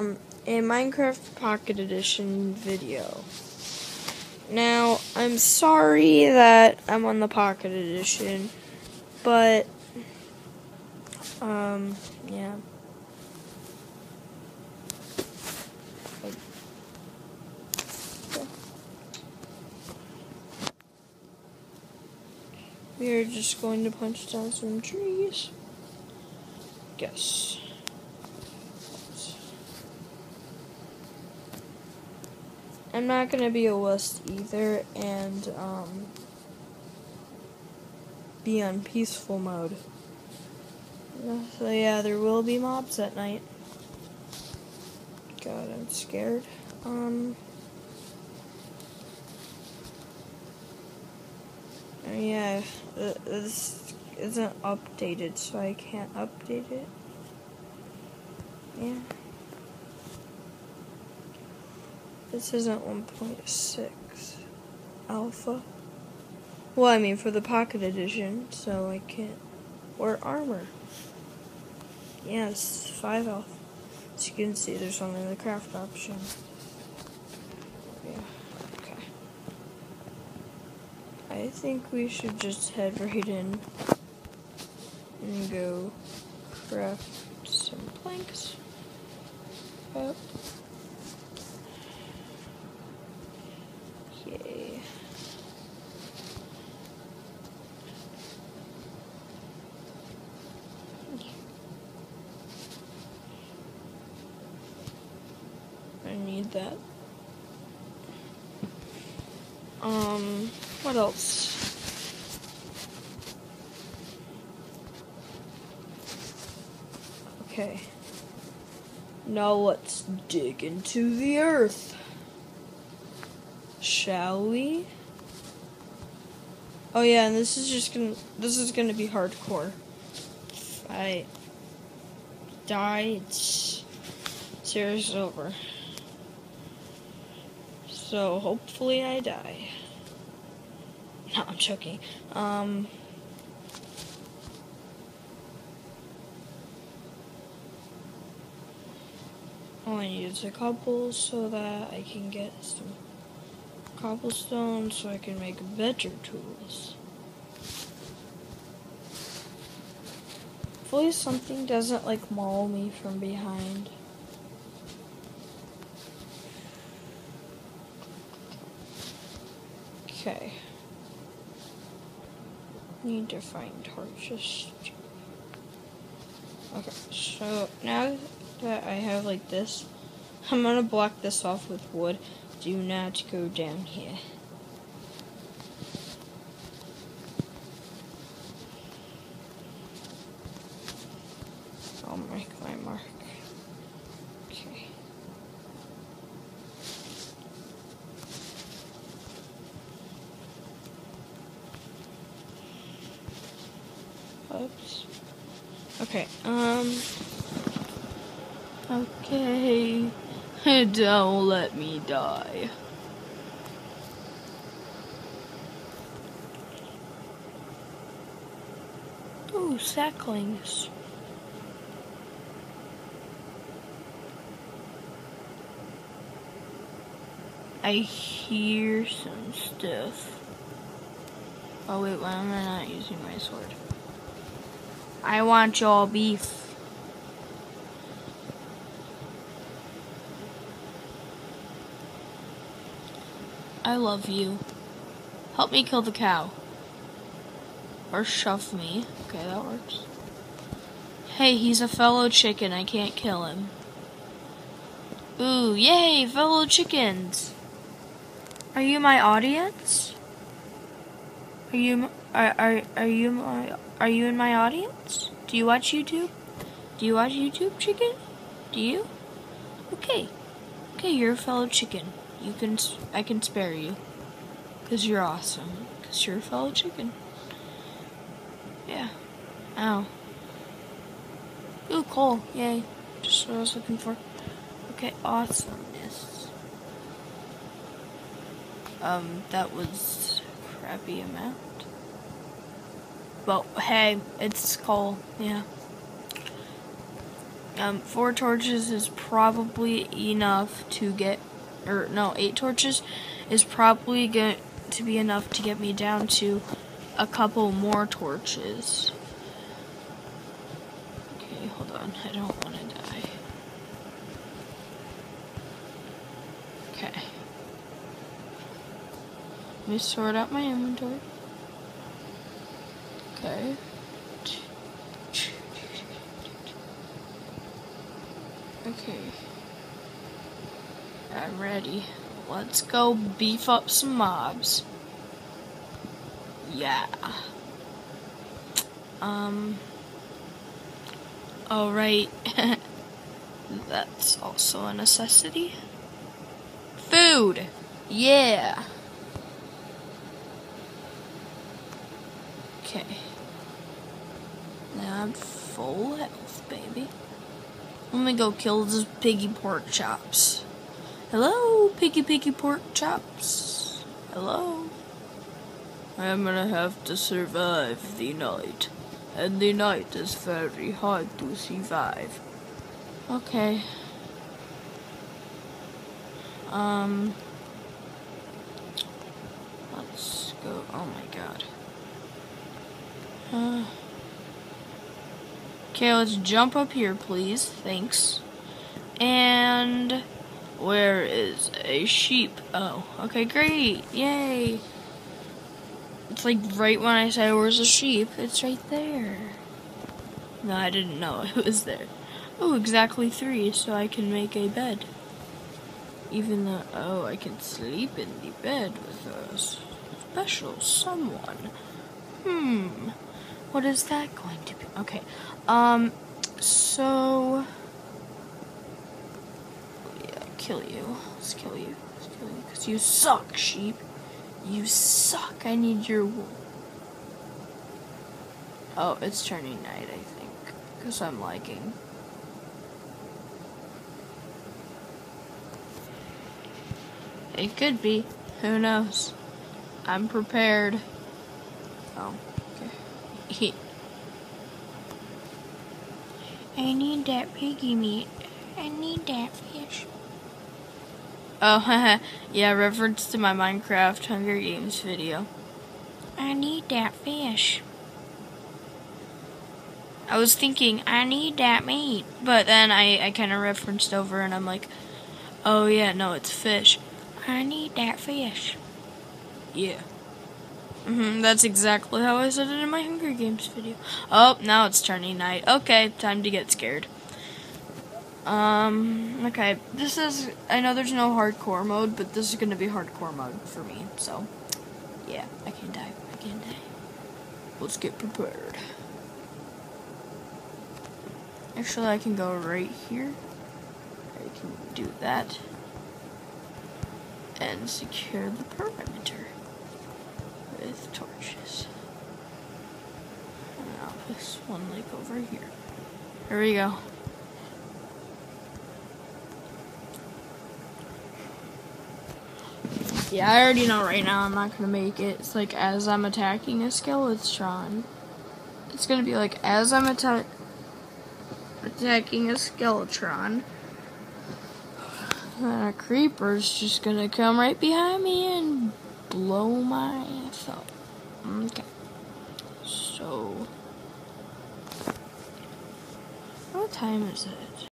um, a Minecraft Pocket Edition video. Now, I'm sorry that I'm on the Pocket Edition, but, um, yeah. We are just going to punch down some trees. Guess. I'm not gonna be a wuss either and um, be on peaceful mode. So yeah, there will be mobs at night. God, I'm scared. Um. Yeah, this isn't updated, so I can't update it. Yeah. This isn't 1.6 alpha. Well, I mean for the pocket edition, so I can't wear armor. Yes, 5 health. As you can see, there's only the craft option. Yeah, okay. I think we should just head right in and go craft some planks. Yep. Okay. That. Um, what else? Okay. Now let's dig into the earth. Shall we? Oh yeah, and this is just gonna this is gonna be hardcore. If I die, it's series over. So hopefully I die. No, I'm joking. Um need is a couple so that I can get some cobblestone so I can make better tools. Hopefully something doesn't like maul me from behind. Okay. Need to find torches. Okay, so now that I have like this, I'm gonna block this off with wood do not go down here. I'll make my Okay, um... Okay... Don't let me die. Ooh, saplings. I hear some stuff. Oh wait, why am I not using my sword? I want your beef. I love you. Help me kill the cow. Or shove me. Okay, that works. Hey, he's a fellow chicken. I can't kill him. Ooh, yay, fellow chickens. Are you my audience? Are you are are are you my are you in my audience? Do you watch YouTube? Do you watch YouTube, chicken? Do you? Okay. Okay, you're a fellow chicken. You can, I can spare you. Because you're awesome. Because you're a fellow chicken. Yeah. Ow. Ooh, coal. Yay. Just what I was looking for. Okay, awesomeness. Um, that was crappy amount. But hey, it's coal. Yeah. Um, four torches is probably enough to get, or no, eight torches is probably going to be enough to get me down to a couple more torches. Okay, hold on. I don't want to die. Okay. Let me sort out my inventory. Okay. Okay. I'm ready. Let's go beef up some mobs. Yeah. Um. Alright. That's also a necessity. Food! Yeah! Okay. I'm full health, baby. Let me go kill this piggy pork chops. Hello, piggy piggy pork chops. Hello. I'm gonna have to survive the night. And the night is very hard to survive. Okay. Um. Let's go. Oh my god. Uh. Okay, let's jump up here, please. Thanks. And where is a sheep? Oh, okay, great. Yay. It's like right when I say where's a sheep, it's right there. No, I didn't know it was there. Oh, exactly three, so I can make a bed. Even though, oh, I can sleep in the bed with a special someone. Hmm. What is that going to be? Okay. Um, so. Yeah, kill you. Let's kill you. Let's kill you. Because you suck, sheep. You suck. I need your wool. Oh, it's turning night, I think. Because I'm lagging. It could be. Who knows? I'm prepared. Oh. I need that piggy meat. I need that fish. Oh, yeah, reference to my Minecraft Hunger Games video. I need that fish. I was thinking, I need that meat. But then I, I kind of referenced over and I'm like, oh yeah, no, it's fish. I need that fish. Yeah. Mm-hmm, that's exactly how I said it in my Hunger Games video. Oh, now it's turning night. Okay, time to get scared. Um, okay, this is, I know there's no hardcore mode, but this is going to be hardcore mode for me, so, yeah, I can die, I can die. Let's get prepared. Actually, I can go right here. I can do that. And secure the perimeter with torches. And place one like over here. There we go. Yeah, I already know right now I'm not gonna make it. It's like as I'm attacking a skeletron. It's gonna be like as I'm atta attacking a skeletron. Then a creeper's just gonna come right behind me and blow my thumb. Okay. So, what time is it?